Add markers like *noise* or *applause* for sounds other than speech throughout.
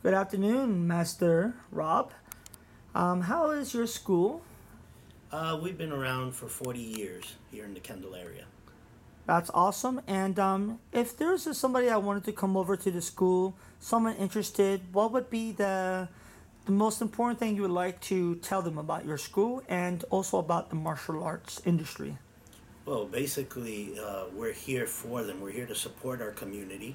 Good afternoon, Master Rob. Um, how is your school? Uh, we've been around for 40 years here in the Kendall area. That's awesome. And um, if there's somebody that wanted to come over to the school, someone interested, what would be the the most important thing you would like to tell them about your school and also about the martial arts industry? Well, basically, uh, we're here for them. We're here to support our community,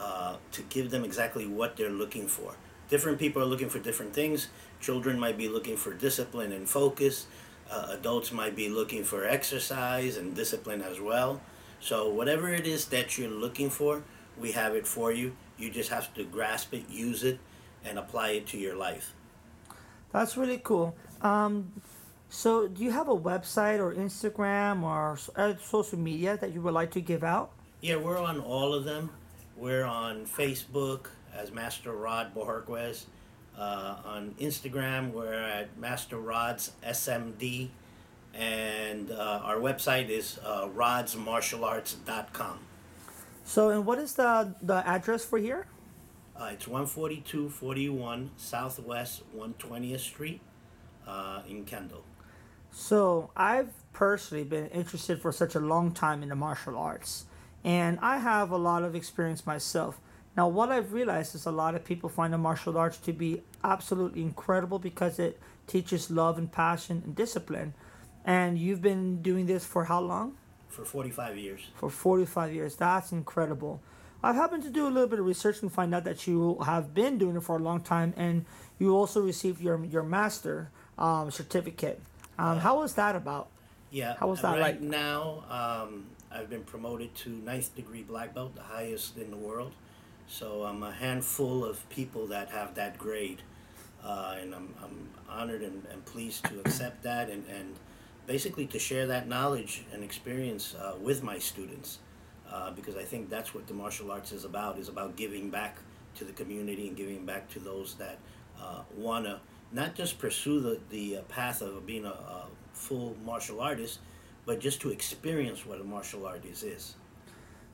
uh, to give them exactly what they're looking for. Different people are looking for different things. Children might be looking for discipline and focus. Uh, adults might be looking for exercise and discipline as well. So, whatever it is that you're looking for, we have it for you. You just have to grasp it, use it, and apply it to your life. That's really cool. Um, so, do you have a website or Instagram or uh, social media that you would like to give out? Yeah, we're on all of them. We're on Facebook as Master Rod Bohorquez. Uh, on Instagram, we're at Master Rods SMD. And uh, our website is uh, rodsmartialarts.com. So, and what is the the address for here? Uh, it's 14241 Southwest 120th Street uh, in Kendall. So, I've personally been interested for such a long time in the martial arts, and I have a lot of experience myself. Now, what I've realized is a lot of people find the martial arts to be absolutely incredible because it teaches love and passion and discipline. And you've been doing this for how long? For 45 years. For 45 years. That's incredible. I've happened to do a little bit of research and find out that you have been doing it for a long time and you also received your, your master um, certificate. Um, how was that about? Yeah. How was that right like? now? Um, I've been promoted to ninth degree black belt, the highest in the world. So I'm a handful of people that have that grade, uh, and I'm, I'm honored and, and pleased to accept that, and, and basically to share that knowledge and experience uh, with my students, uh, because I think that's what the martial arts is about. is about giving back to the community and giving back to those that uh, wanna not just pursue the the uh, path of being a, a full martial artist, but just to experience what a martial artist is.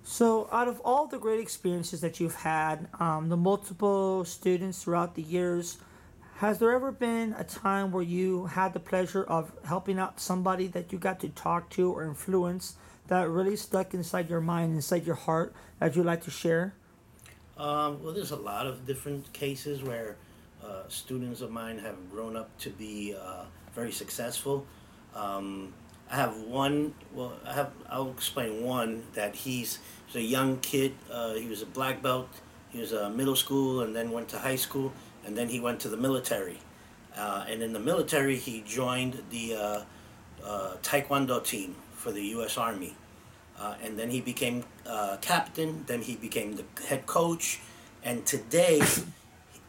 So, out of all the great experiences that you've had, um, the multiple students throughout the years, has there ever been a time where you had the pleasure of helping out somebody that you got to talk to or influence that really stuck inside your mind, inside your heart, that you'd like to share? Um, well, there's a lot of different cases where uh, students of mine have grown up to be uh, very successful. Um, I have one. Well, I have. I'll explain one that he's, he's a young kid. Uh, he was a black belt. He was a middle school and then went to high school and then he went to the military. Uh, and in the military, he joined the uh, uh, Taekwondo team for the U.S. Army. Uh, and then he became uh, captain. Then he became the head coach, and today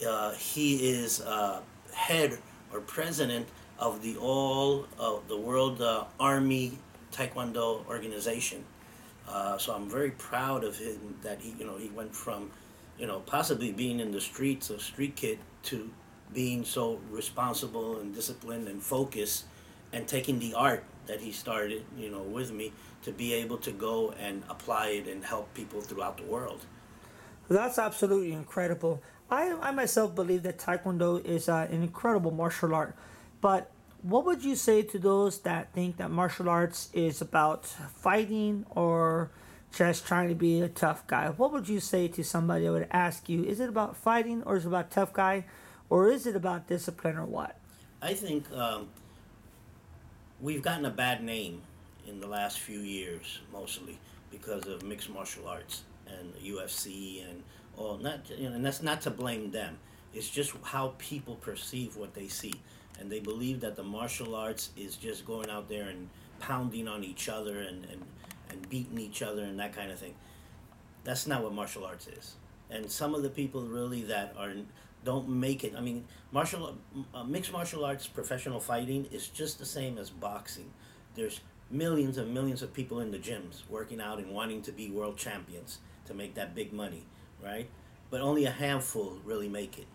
uh, he is uh, head or president of the all uh, the World uh, Army Taekwondo organization. Uh, so I'm very proud of him that he you know he went from you know possibly being in the streets a street kid to being so responsible and disciplined and focused and taking the art that he started you know with me to be able to go and apply it and help people throughout the world. That's absolutely incredible. I, I myself believe that Taekwondo is uh, an incredible martial art. But what would you say to those that think that martial arts is about fighting or just trying to be a tough guy? What would you say to somebody that would ask you, is it about fighting or is it about tough guy or is it about discipline or what? I think um, we've gotten a bad name in the last few years, mostly because of mixed martial arts and UFC and all. Not you know, and that's not to blame them. It's just how people perceive what they see, and they believe that the martial arts is just going out there and pounding on each other and and, and beating each other and that kind of thing. That's not what martial arts is. And some of the people really that are don't make it. I mean, martial uh, mixed martial arts professional fighting is just the same as boxing. There's millions and millions of people in the gyms working out and wanting to be world champions to make that big money, right? But only a handful really make it.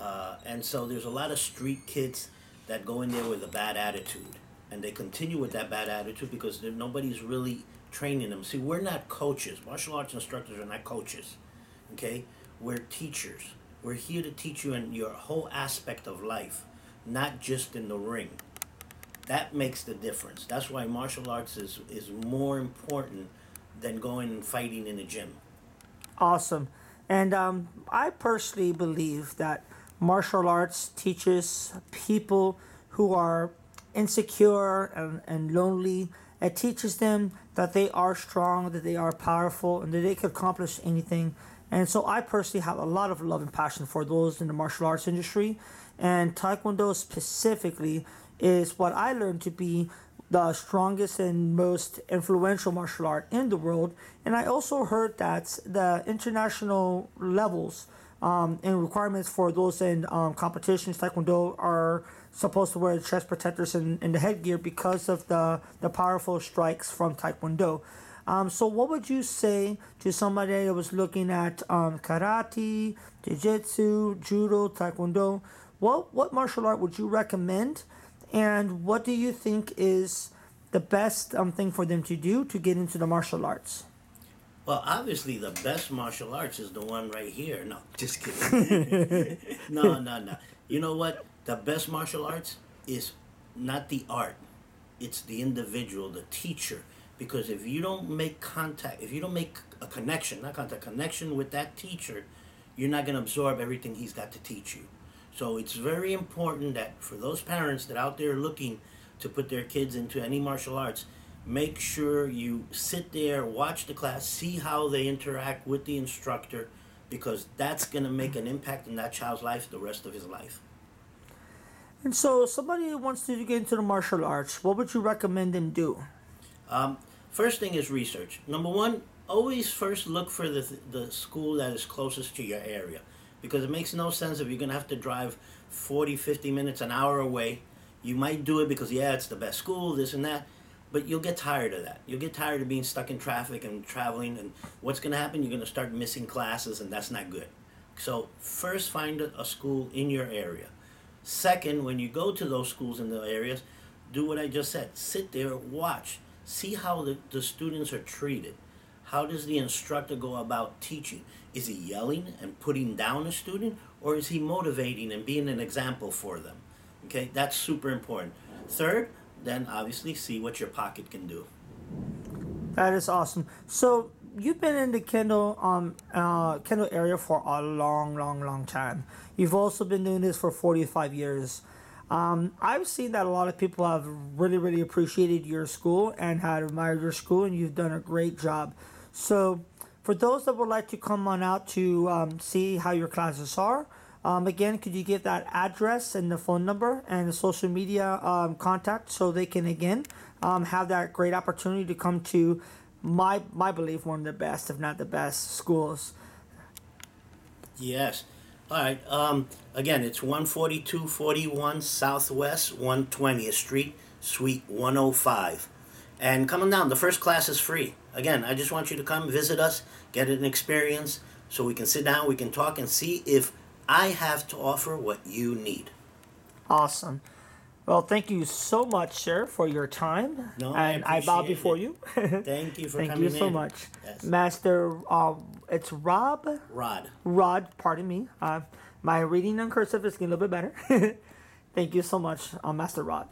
Uh, and so there's a lot of street kids that go in there with a bad attitude, and they continue with that bad attitude because nobody's really training them. See, we're not coaches. Martial arts instructors are not coaches. Okay, we're teachers. We're here to teach you in your whole aspect of life, not just in the ring. That makes the difference. That's why martial arts is, is more important than going and fighting in a gym. Awesome. And um, I personally believe that martial arts teaches people who are insecure and, and lonely. It teaches them that they are strong, that they are powerful, and that they can accomplish anything. And so I personally have a lot of love and passion for those in the martial arts industry. And Taekwondo specifically is what I learned to be the strongest and most influential martial art in the world. And I also heard that the international levels um, and requirements for those in um, competitions, Taekwondo, are supposed to wear chest protectors and, and the headgear because of the, the powerful strikes from Taekwondo. Um, so, what would you say to somebody that was looking at um, karate, jiu jitsu, judo, taekwondo? What, what martial art would you recommend? And what do you think is the best um, thing for them to do to get into the martial arts? Well, obviously, the best martial arts is the one right here. No, just kidding. *laughs* no, no, no. You know what? The best martial arts is not the art, it's the individual, the teacher. Because if you don't make contact, if you don't make a connection, not contact, connection with that teacher, you're not going to absorb everything he's got to teach you. So it's very important that for those parents that out there looking to put their kids into any martial arts, make sure you sit there, watch the class, see how they interact with the instructor, because that's going to make an impact in that child's life the rest of his life. And so, somebody wants to get into the martial arts, what would you recommend them do? Um, first thing is research. Number one, always first look for the, the school that is closest to your area because it makes no sense if you're going to have to drive 40, 50 minutes, an hour away. You might do it because, yeah, it's the best school, this and that, but you'll get tired of that. You'll get tired of being stuck in traffic and traveling, and what's going to happen? You're going to start missing classes, and that's not good. So, first find a, school in your area. Second, when you go to those schools in the areas, do what I just said. Sit there, watch, see how the, the students are treated. How does the instructor go about teaching? Is he yelling and putting down a student, or is he motivating and being an example for them? Okay, that's super important. Third, then obviously see what your pocket can do. That is awesome. So you've been in the Kendall um uh Kendall area for a long, long, long time. You've also been doing this for forty five years. Um, I've seen that a lot of people have really, really appreciated your school and had admired your school, and you've done a great job. So, for those that would like to come on out to um, see how your classes are, um, again, could you give that address and the phone number and the social media um, contact so they can again um, have that great opportunity to come to my my belief one of the best, if not the best, schools. Yes. All right. Um, again, it's 14241 Southwest 120th Street, Suite 105. And coming down, the first class is free. Again, I just want you to come visit us, get an experience, so we can sit down, we can talk, and see if I have to offer what you need. Awesome. Well, thank you so much, sir, for your time. No, I and I, bow before it. you. Thank you *laughs* for coming in. Thank coming you so in. much, Yes. Master. Uh, it's Rob. Rod. Rod, pardon me. Uh, my reading in cursive is getting a little bit better. *laughs* Thank you so much, uh, Master Rod.